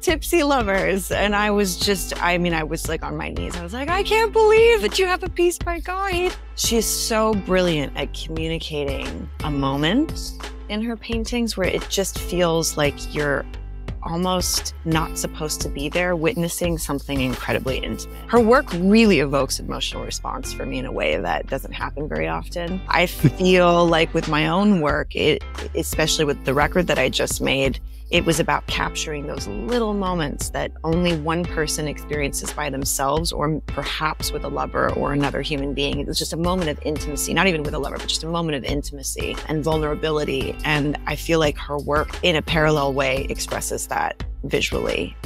tipsy lovers. And I was just, I mean, I was like on my knees. I was like, I can't believe that you have a piece by GaHee. She is so brilliant at communicating a moment in her paintings where it just feels like you're almost not supposed to be there witnessing something incredibly intimate. Her work really evokes emotional response for me in a way that doesn't happen very often. I feel like with my own work, it, especially with the record that I just made, it was about capturing those little moments that only one person experiences by themselves or perhaps with a lover or another human being. It was just a moment of intimacy, not even with a lover, but just a moment of intimacy and vulnerability. And I feel like her work in a parallel way expresses that visually.